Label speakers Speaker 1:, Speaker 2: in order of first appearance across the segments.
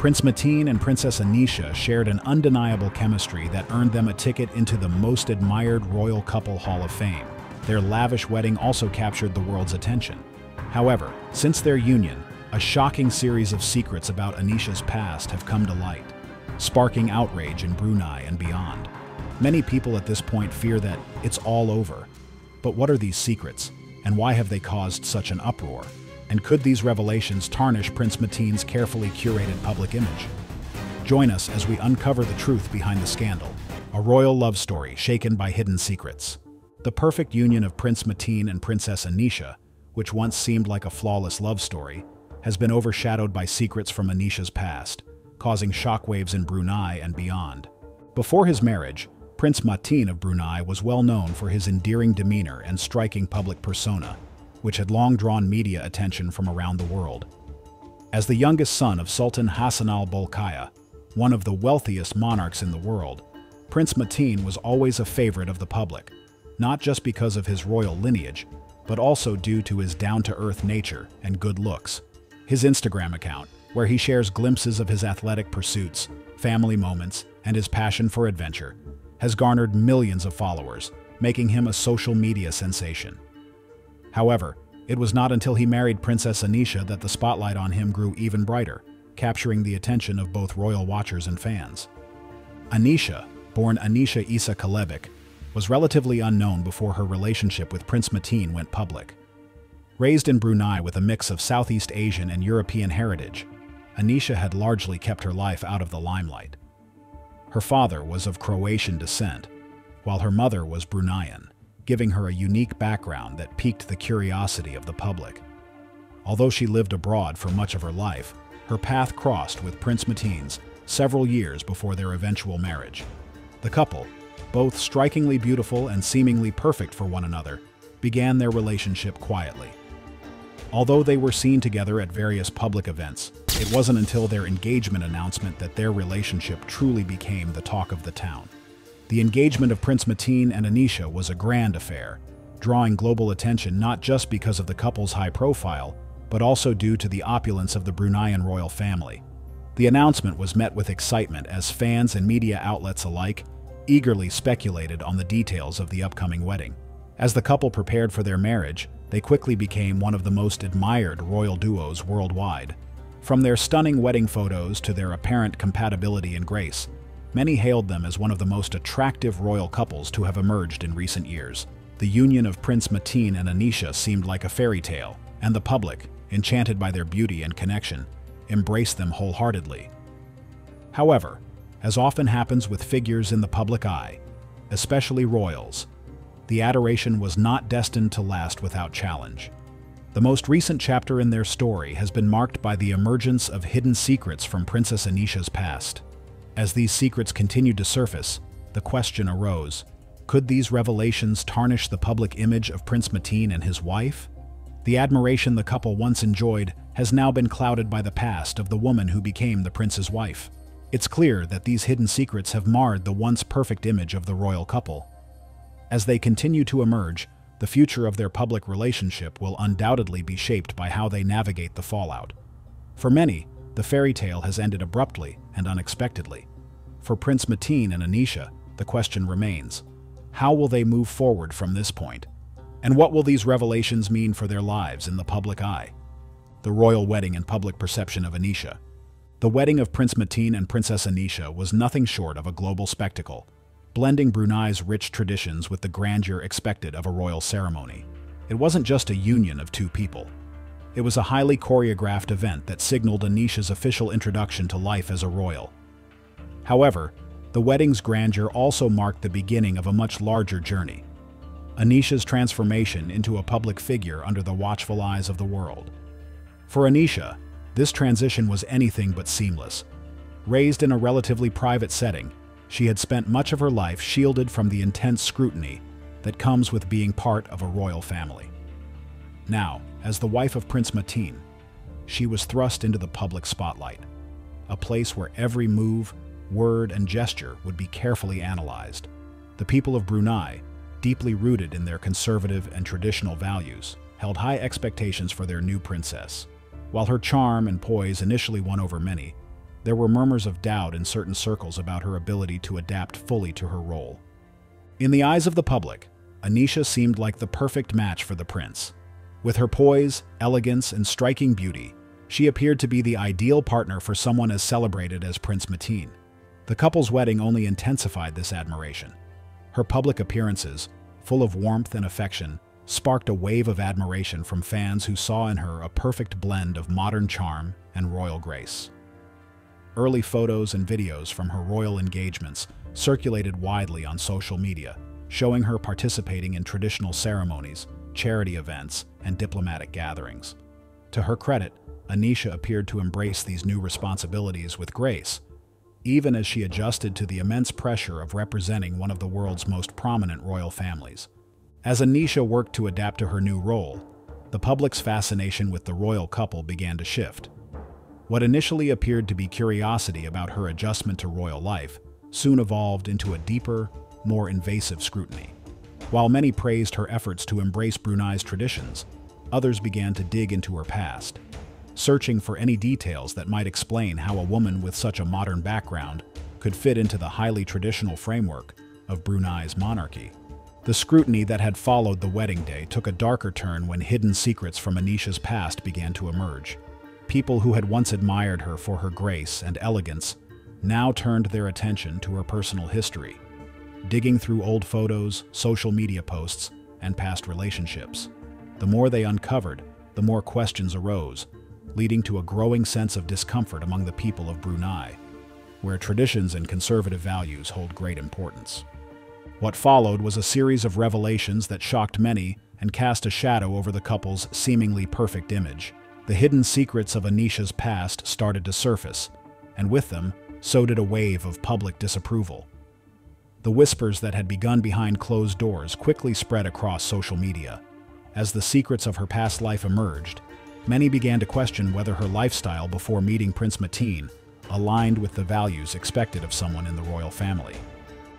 Speaker 1: Prince Mateen and Princess Anisha shared an undeniable chemistry that earned them a ticket into the most admired royal couple Hall of Fame. Their lavish wedding also captured the world's attention. However, since their union, a shocking series of secrets about Anisha's past have come to light, sparking outrage in Brunei and beyond. Many people at this point fear that it's all over. But what are these secrets, and why have they caused such an uproar? And could these revelations tarnish Prince Mateen's carefully curated public image? Join us as we uncover the truth behind the scandal, a royal love story shaken by hidden secrets. The perfect union of Prince Mateen and Princess Anisha, which once seemed like a flawless love story, has been overshadowed by secrets from Anisha's past, causing shockwaves in Brunei and beyond. Before his marriage, Prince Mateen of Brunei was well known for his endearing demeanor and striking public persona, which had long drawn media attention from around the world. As the youngest son of Sultan Hassanal Bolkiah, one of the wealthiest monarchs in the world, Prince Mateen was always a favorite of the public, not just because of his royal lineage, but also due to his down-to-earth nature and good looks. His Instagram account, where he shares glimpses of his athletic pursuits, family moments, and his passion for adventure, has garnered millions of followers, making him a social media sensation. However, it was not until he married Princess Anisha that the spotlight on him grew even brighter, capturing the attention of both royal watchers and fans. Anisha, born Anisha Isa Kalebic, was relatively unknown before her relationship with Prince Mateen went public. Raised in Brunei with a mix of Southeast Asian and European heritage, Anisha had largely kept her life out of the limelight. Her father was of Croatian descent, while her mother was Bruneian, giving her a unique background that piqued the curiosity of the public. Although she lived abroad for much of her life, her path crossed with Prince Mateen's several years before their eventual marriage. The couple, both strikingly beautiful and seemingly perfect for one another, began their relationship quietly. Although they were seen together at various public events, it wasn't until their engagement announcement that their relationship truly became the talk of the town. The engagement of Prince Mateen and Anisha was a grand affair, drawing global attention not just because of the couple's high profile, but also due to the opulence of the Bruneian royal family. The announcement was met with excitement as fans and media outlets alike eagerly speculated on the details of the upcoming wedding. As the couple prepared for their marriage, they quickly became one of the most admired royal duos worldwide. From their stunning wedding photos to their apparent compatibility and grace, many hailed them as one of the most attractive royal couples to have emerged in recent years. The union of Prince Mateen and Anisha seemed like a fairy tale, and the public, enchanted by their beauty and connection, embraced them wholeheartedly. However, as often happens with figures in the public eye, especially royals, the adoration was not destined to last without challenge. The most recent chapter in their story has been marked by the emergence of hidden secrets from Princess Anisha's past. As these secrets continued to surface, the question arose, could these revelations tarnish the public image of Prince Mateen and his wife? The admiration the couple once enjoyed has now been clouded by the past of the woman who became the prince's wife. It's clear that these hidden secrets have marred the once perfect image of the royal couple. As they continue to emerge, the future of their public relationship will undoubtedly be shaped by how they navigate the fallout. For many, the fairy tale has ended abruptly and unexpectedly. For Prince Mateen and Anisha, the question remains, how will they move forward from this point? And what will these revelations mean for their lives in the public eye? The royal wedding and public perception of Anisha. The wedding of Prince Mateen and Princess Anisha was nothing short of a global spectacle, blending Brunei's rich traditions with the grandeur expected of a royal ceremony. It wasn't just a union of two people. It was a highly choreographed event that signaled Anisha's official introduction to life as a royal. However, the wedding's grandeur also marked the beginning of a much larger journey. Anisha's transformation into a public figure under the watchful eyes of the world. For Anisha, this transition was anything but seamless. Raised in a relatively private setting, she had spent much of her life shielded from the intense scrutiny that comes with being part of a royal family. Now, as the wife of Prince Mateen, she was thrust into the public spotlight, a place where every move, word, and gesture would be carefully analyzed. The people of Brunei, deeply rooted in their conservative and traditional values, held high expectations for their new princess. While her charm and poise initially won over many, there were murmurs of doubt in certain circles about her ability to adapt fully to her role. In the eyes of the public, Anisha seemed like the perfect match for the prince. With her poise, elegance, and striking beauty, she appeared to be the ideal partner for someone as celebrated as Prince Mateen. The couple's wedding only intensified this admiration. Her public appearances, full of warmth and affection, sparked a wave of admiration from fans who saw in her a perfect blend of modern charm and royal grace. Early photos and videos from her royal engagements circulated widely on social media, showing her participating in traditional ceremonies, charity events, and diplomatic gatherings. To her credit, Anisha appeared to embrace these new responsibilities with grace, even as she adjusted to the immense pressure of representing one of the world's most prominent royal families. As Anisha worked to adapt to her new role, the public's fascination with the royal couple began to shift. What initially appeared to be curiosity about her adjustment to royal life soon evolved into a deeper, more invasive scrutiny. While many praised her efforts to embrace Brunei's traditions, others began to dig into her past, searching for any details that might explain how a woman with such a modern background could fit into the highly traditional framework of Brunei's monarchy. The scrutiny that had followed the wedding day took a darker turn when hidden secrets from Anisha's past began to emerge. People who had once admired her for her grace and elegance now turned their attention to her personal history, digging through old photos, social media posts, and past relationships. The more they uncovered, the more questions arose, leading to a growing sense of discomfort among the people of Brunei, where traditions and conservative values hold great importance. What followed was a series of revelations that shocked many and cast a shadow over the couple's seemingly perfect image. The hidden secrets of Anisha's past started to surface, and with them, so did a wave of public disapproval. The whispers that had begun behind closed doors quickly spread across social media. As the secrets of her past life emerged, many began to question whether her lifestyle before meeting Prince Mateen aligned with the values expected of someone in the royal family.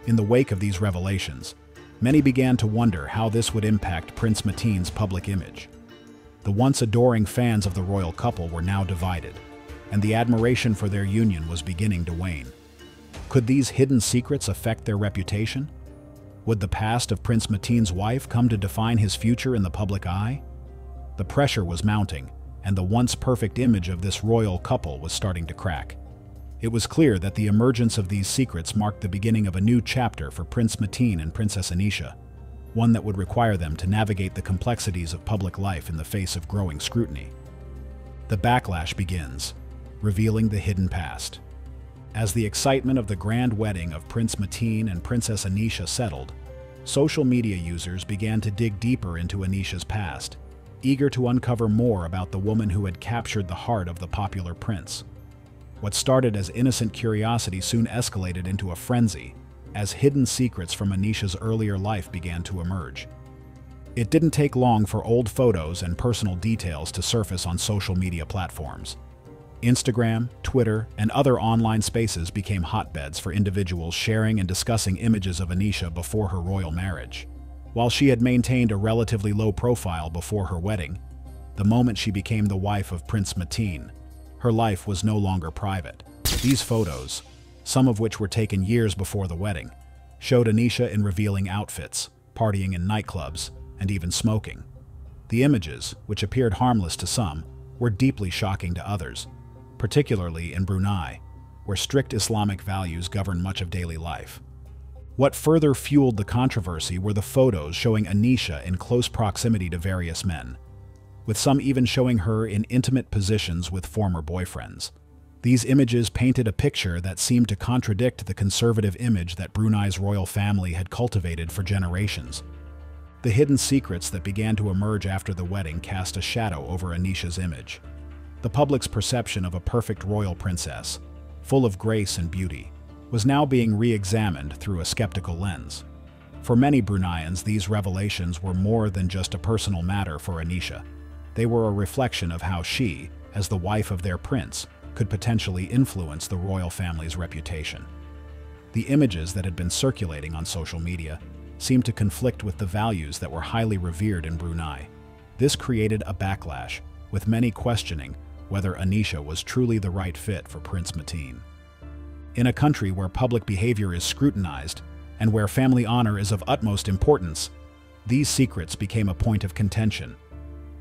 Speaker 1: In the wake of these revelations, many began to wonder how this would impact Prince Mateen's public image. The once adoring fans of the royal couple were now divided, and the admiration for their union was beginning to wane. Could these hidden secrets affect their reputation? Would the past of Prince Mateen's wife come to define his future in the public eye? The pressure was mounting, and the once perfect image of this royal couple was starting to crack. It was clear that the emergence of these secrets marked the beginning of a new chapter for Prince Mateen and Princess Anisha, one that would require them to navigate the complexities of public life in the face of growing scrutiny. The backlash begins, revealing the hidden past. As the excitement of the grand wedding of Prince Mateen and Princess Anisha settled, social media users began to dig deeper into Anisha's past, eager to uncover more about the woman who had captured the heart of the popular prince. What started as innocent curiosity soon escalated into a frenzy, as hidden secrets from Anisha's earlier life began to emerge. It didn't take long for old photos and personal details to surface on social media platforms. Instagram, Twitter, and other online spaces became hotbeds for individuals sharing and discussing images of Anisha before her royal marriage. While she had maintained a relatively low profile before her wedding, the moment she became the wife of Prince Mateen, her life was no longer private. These photos, some of which were taken years before the wedding, showed Anisha in revealing outfits, partying in nightclubs, and even smoking. The images, which appeared harmless to some, were deeply shocking to others, particularly in Brunei, where strict Islamic values govern much of daily life. What further fueled the controversy were the photos showing Anisha in close proximity to various men, with some even showing her in intimate positions with former boyfriends. These images painted a picture that seemed to contradict the conservative image that Brunei's royal family had cultivated for generations. The hidden secrets that began to emerge after the wedding cast a shadow over Anisha's image. The public's perception of a perfect royal princess, full of grace and beauty, was now being re-examined through a skeptical lens. For many Bruneians, these revelations were more than just a personal matter for Anisha. They were a reflection of how she, as the wife of their prince, could potentially influence the royal family's reputation. The images that had been circulating on social media seemed to conflict with the values that were highly revered in Brunei. This created a backlash, with many questioning whether Anisha was truly the right fit for Prince Mateen. In a country where public behavior is scrutinized and where family honor is of utmost importance, these secrets became a point of contention.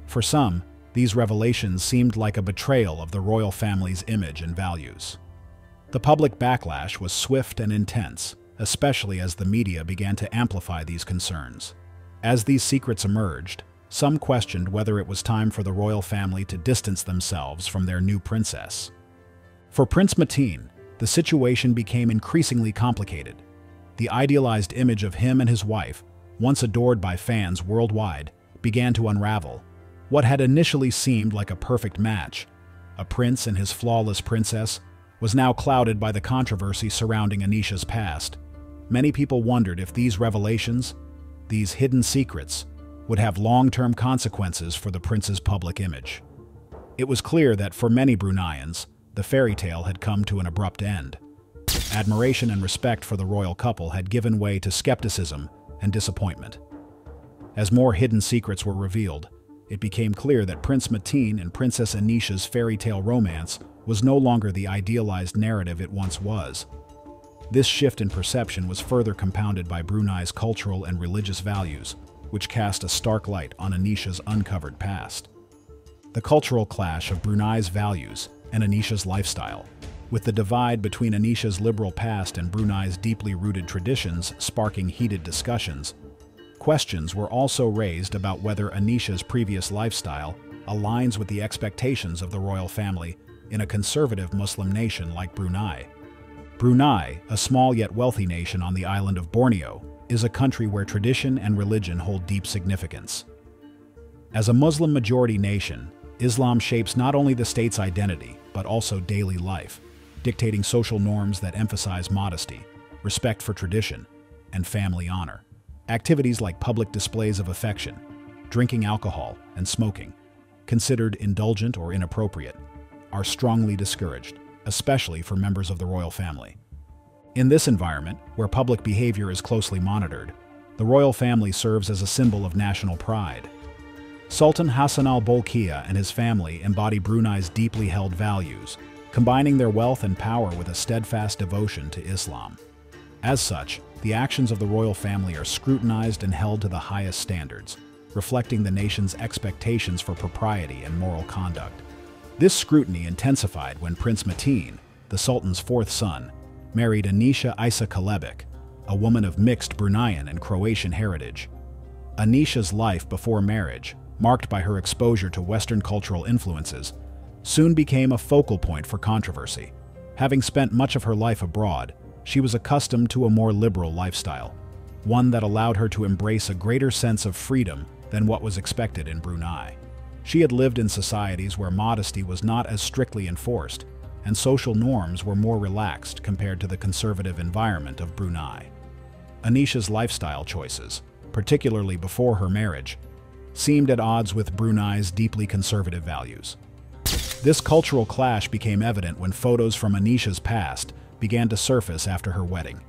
Speaker 1: For some, these revelations seemed like a betrayal of the royal family's image and values. The public backlash was swift and intense, especially as the media began to amplify these concerns. As these secrets emerged, some questioned whether it was time for the royal family to distance themselves from their new princess. For Prince Mateen, the situation became increasingly complicated. The idealized image of him and his wife, once adored by fans worldwide, began to unravel. What had initially seemed like a perfect match, a prince and his flawless princess, was now clouded by the controversy surrounding Anisha's past. Many people wondered if these revelations, these hidden secrets, would have long-term consequences for the prince's public image. It was clear that for many Bruneians, the fairy tale had come to an abrupt end. Admiration and respect for the royal couple had given way to skepticism and disappointment. As more hidden secrets were revealed, it became clear that Prince Mateen and Princess Anisha's fairy tale romance was no longer the idealized narrative it once was. This shift in perception was further compounded by Brunei's cultural and religious values, which cast a stark light on Anisha's uncovered past. The cultural clash of Brunei's values and Anisha's lifestyle, with the divide between Anisha's liberal past and Brunei's deeply rooted traditions sparking heated discussions, questions were also raised about whether Anisha's previous lifestyle aligns with the expectations of the royal family in a conservative Muslim nation like Brunei. Brunei, a small yet wealthy nation on the island of Borneo, is a country where tradition and religion hold deep significance. As a Muslim-majority nation, Islam shapes not only the state's identity, but also daily life, dictating social norms that emphasize modesty, respect for tradition, and family honor. Activities like public displays of affection, drinking alcohol, and smoking, considered indulgent or inappropriate, are strongly discouraged, especially for members of the royal family. In this environment, where public behavior is closely monitored, the royal family serves as a symbol of national pride. Sultan Hassanal Bolkiah and his family embody Brunei's deeply held values, combining their wealth and power with a steadfast devotion to Islam. As such, the actions of the royal family are scrutinized and held to the highest standards, reflecting the nation's expectations for propriety and moral conduct. This scrutiny intensified when Prince Mateen, the Sultan's fourth son, married Anisha Isa Kalebic, a woman of mixed Bruneian and Croatian heritage. Anisha's life before marriage, marked by her exposure to Western cultural influences, soon became a focal point for controversy. Having spent much of her life abroad, she was accustomed to a more liberal lifestyle, one that allowed her to embrace a greater sense of freedom than what was expected in Brunei. She had lived in societies where modesty was not as strictly enforced, and social norms were more relaxed compared to the conservative environment of Brunei. Anisha's lifestyle choices, particularly before her marriage, seemed at odds with Brunei's deeply conservative values. This cultural clash became evident when photos from Anisha's past began to surface after her wedding.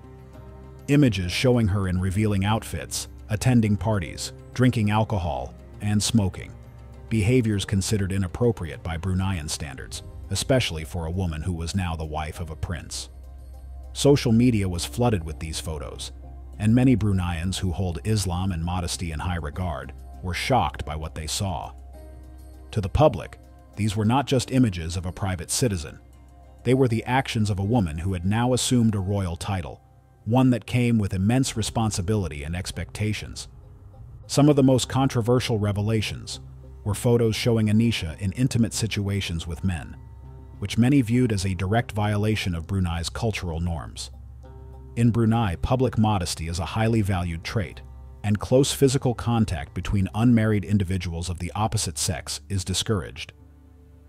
Speaker 1: Images showing her in revealing outfits, attending parties, drinking alcohol, and smoking. Behaviors considered inappropriate by Bruneian standards especially for a woman who was now the wife of a prince. Social media was flooded with these photos, and many Bruneians who hold Islam and modesty in high regard were shocked by what they saw. To the public, these were not just images of a private citizen. They were the actions of a woman who had now assumed a royal title, one that came with immense responsibility and expectations. Some of the most controversial revelations were photos showing Anisha in intimate situations with men, which many viewed as a direct violation of Brunei's cultural norms. In Brunei, public modesty is a highly valued trait, and close physical contact between unmarried individuals of the opposite sex is discouraged.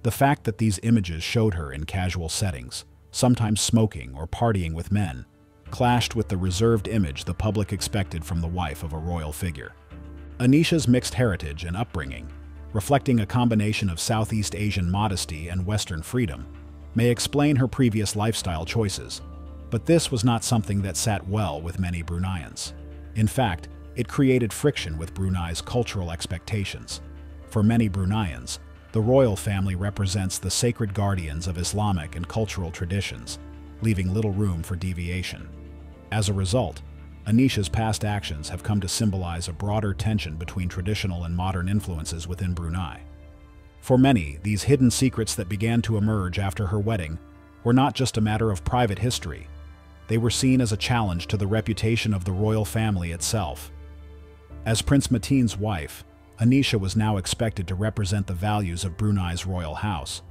Speaker 1: The fact that these images showed her in casual settings, sometimes smoking or partying with men, clashed with the reserved image the public expected from the wife of a royal figure. Anisha's mixed heritage and upbringing reflecting a combination of Southeast Asian modesty and Western freedom, may explain her previous lifestyle choices, but this was not something that sat well with many Bruneians. In fact, it created friction with Brunei's cultural expectations. For many Bruneians, the royal family represents the sacred guardians of Islamic and cultural traditions, leaving little room for deviation. As a result, Anisha's past actions have come to symbolize a broader tension between traditional and modern influences within Brunei. For many, these hidden secrets that began to emerge after her wedding were not just a matter of private history. They were seen as a challenge to the reputation of the royal family itself. As Prince Mateen's wife, Anisha was now expected to represent the values of Brunei's royal house.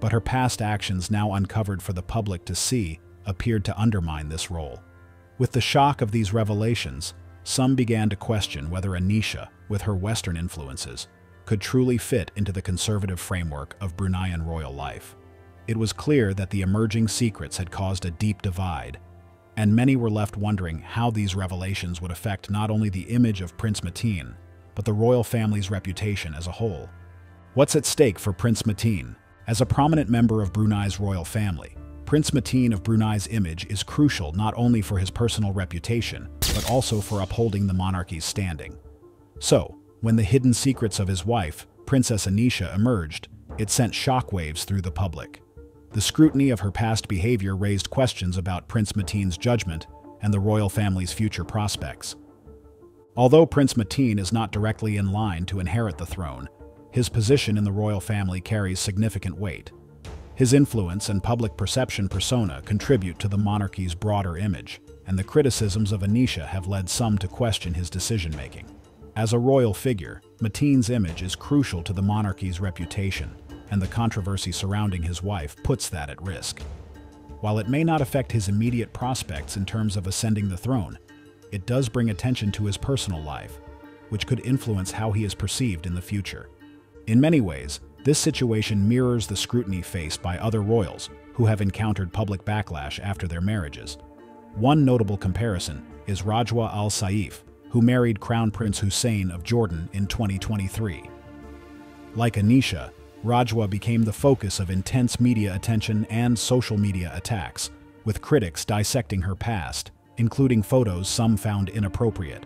Speaker 1: But her past actions, now uncovered for the public to see, appeared to undermine this role. With the shock of these revelations, some began to question whether Anisha, with her Western influences, could truly fit into the conservative framework of Bruneian royal life. It was clear that the emerging secrets had caused a deep divide, and many were left wondering how these revelations would affect not only the image of Prince Mateen, but the royal family's reputation as a whole. What's at stake for Prince Mateen? As a prominent member of Brunei's royal family, Prince Mateen of Brunei's image is crucial not only for his personal reputation, but also for upholding the monarchy's standing. So, when the hidden secrets of his wife, Princess Anisha, emerged, it sent shockwaves through the public. The scrutiny of her past behavior raised questions about Prince Mateen's judgment and the royal family's future prospects. Although Prince Mateen is not directly in line to inherit the throne, his position in the royal family carries significant weight. His influence and public perception persona contribute to the monarchy's broader image, and the criticisms of Anisha have led some to question his decision-making. As a royal figure, Mateen's image is crucial to the monarchy's reputation, and the controversy surrounding his wife puts that at risk. While it may not affect his immediate prospects in terms of ascending the throne, it does bring attention to his personal life, which could influence how he is perceived in the future. In many ways, this situation mirrors the scrutiny faced by other royals who have encountered public backlash after their marriages. One notable comparison is Rajwa Al Saif, who married Crown Prince Hussein of Jordan in 2023. Like Anisha, Rajwa became the focus of intense media attention and social media attacks, with critics dissecting her past including photos some found inappropriate.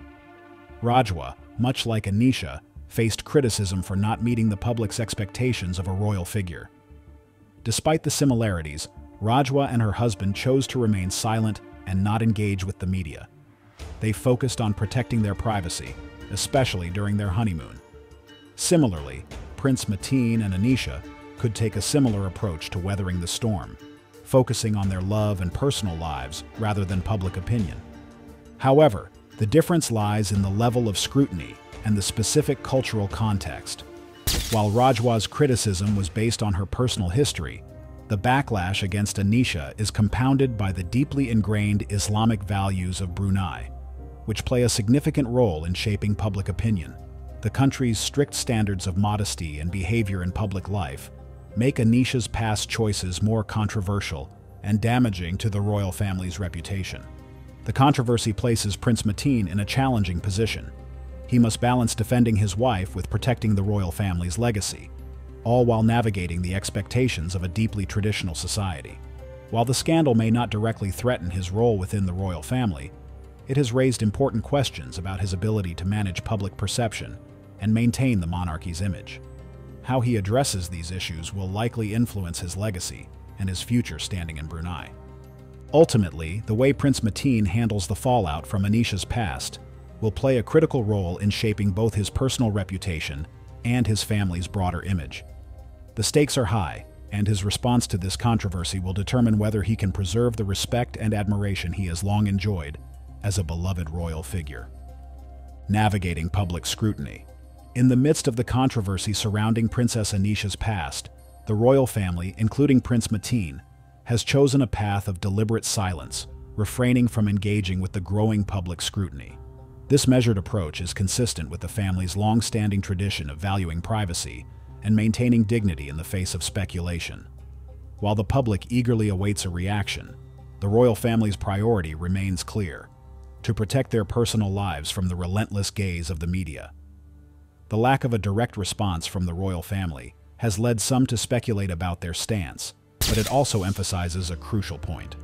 Speaker 1: Rajwa, much like Anisha, faced criticism for not meeting the public's expectations of a royal figure. Despite the similarities, Rajwa and her husband chose to remain silent and not engage with the media. They focused on protecting their privacy, especially during their honeymoon. Similarly, Prince Mateen and Anisha could take a similar approach to weathering the storm focusing on their love and personal lives rather than public opinion. However, the difference lies in the level of scrutiny and the specific cultural context. While Rajwa's criticism was based on her personal history, the backlash against Anisha is compounded by the deeply ingrained Islamic values of Brunei, which play a significant role in shaping public opinion. The country's strict standards of modesty and behavior in public life make Anisha's past choices more controversial and damaging to the royal family's reputation. The controversy places Prince Mateen in a challenging position. He must balance defending his wife with protecting the royal family's legacy, all while navigating the expectations of a deeply traditional society. While the scandal may not directly threaten his role within the royal family, it has raised important questions about his ability to manage public perception and maintain the monarchy's image. How he addresses these issues will likely influence his legacy and his future standing in Brunei. Ultimately, the way Prince Mateen handles the fallout from Anisha's past will play a critical role in shaping both his personal reputation and his family's broader image. The stakes are high, and his response to this controversy will determine whether he can preserve the respect and admiration he has long enjoyed as a beloved royal figure. Navigating public scrutiny. In the midst of the controversy surrounding Princess Anisha's past, the royal family, including Prince Mateen, has chosen a path of deliberate silence, refraining from engaging with the growing public scrutiny. This measured approach is consistent with the family's long-standing tradition of valuing privacy and maintaining dignity in the face of speculation. While the public eagerly awaits a reaction, the royal family's priority remains clear, to protect their personal lives from the relentless gaze of the media. The lack of a direct response from the royal family has led some to speculate about their stance, but it also emphasizes a crucial point.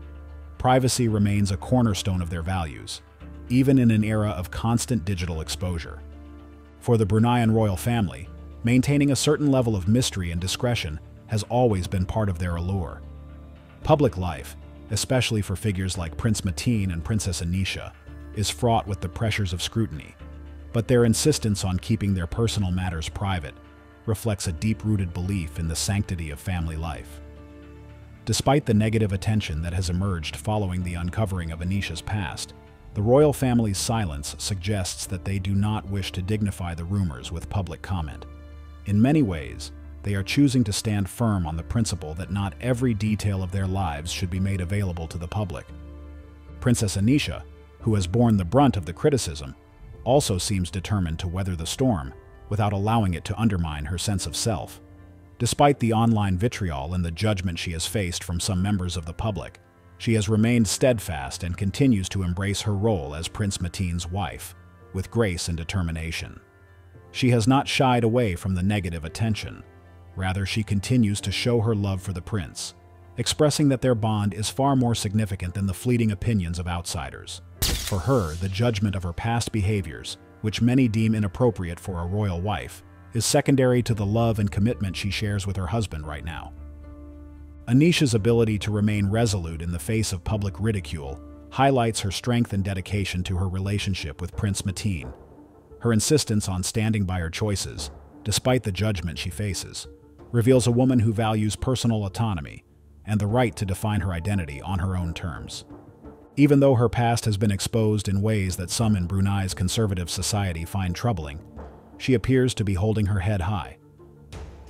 Speaker 1: Privacy remains a cornerstone of their values, even in an era of constant digital exposure. For the Bruneian royal family, maintaining a certain level of mystery and discretion has always been part of their allure. Public life, especially for figures like Prince Mateen and Princess Anisha, is fraught with the pressures of scrutiny, but their insistence on keeping their personal matters private reflects a deep-rooted belief in the sanctity of family life. Despite the negative attention that has emerged following the uncovering of Anisha's past, the royal family's silence suggests that they do not wish to dignify the rumors with public comment. In many ways, they are choosing to stand firm on the principle that not every detail of their lives should be made available to the public. Princess Anisha, who has borne the brunt of the criticism, also seems determined to weather the storm without allowing it to undermine her sense of self. Despite the online vitriol and the judgment she has faced from some members of the public, she has remained steadfast and continues to embrace her role as Prince Mateen's wife, with grace and determination. She has not shied away from the negative attention. Rather, she continues to show her love for the prince, expressing that their bond is far more significant than the fleeting opinions of outsiders. For her, the judgment of her past behaviors, which many deem inappropriate for a royal wife, is secondary to the love and commitment she shares with her husband right now. Anisha's ability to remain resolute in the face of public ridicule highlights her strength and dedication to her relationship with Prince Mateen. Her insistence on standing by her choices, despite the judgment she faces, reveals a woman who values personal autonomy and the right to define her identity on her own terms. Even though her past has been exposed in ways that some in Brunei's conservative society find troubling, she appears to be holding her head high.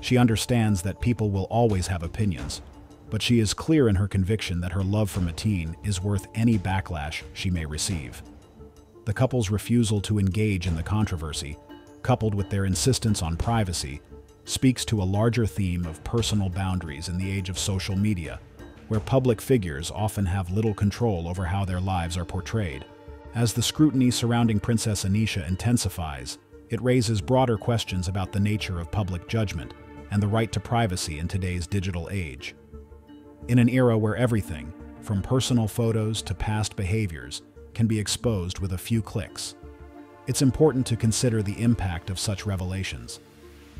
Speaker 1: She understands that people will always have opinions, but she is clear in her conviction that her love for Mateen is worth any backlash she may receive. The couple's refusal to engage in the controversy, coupled with their insistence on privacy, speaks to a larger theme of personal boundaries in the age of social media, where public figures often have little control over how their lives are portrayed. As the scrutiny surrounding Princess Anisha intensifies, it raises broader questions about the nature of public judgment and the right to privacy in today's digital age. In an era where everything, from personal photos to past behaviors, can be exposed with a few clicks, it's important to consider the impact of such revelations.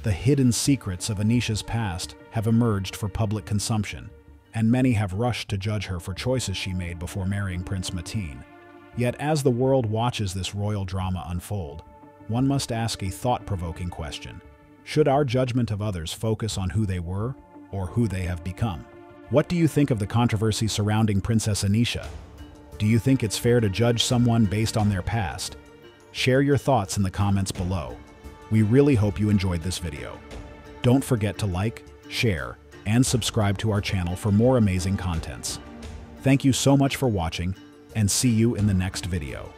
Speaker 1: The hidden secrets of Anisha's past have emerged for public consumption, and many have rushed to judge her for choices she made before marrying Prince Mateen. Yet as the world watches this royal drama unfold, one must ask a thought-provoking question. Should our judgment of others focus on who they were or who they have become? What do you think of the controversy surrounding Princess Anisha? Do you think it's fair to judge someone based on their past? Share your thoughts in the comments below. We really hope you enjoyed this video. Don't forget to like, share, and subscribe to our channel for more amazing contents. Thank you so much for watching, and see you in the next video.